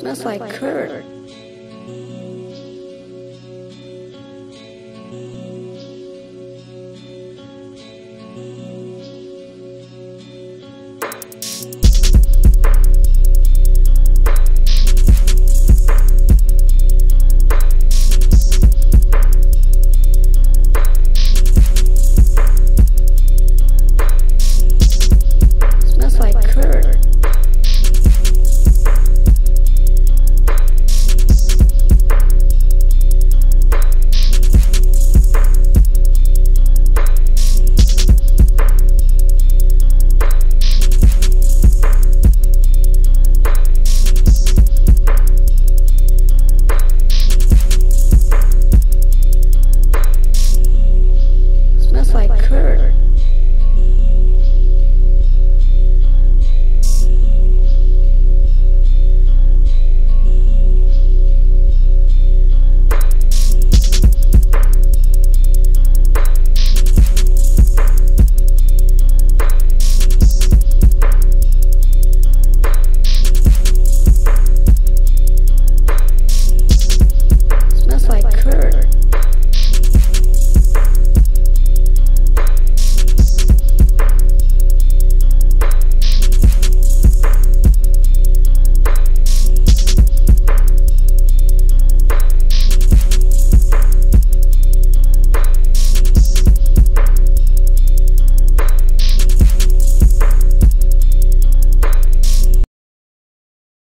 smells like curd.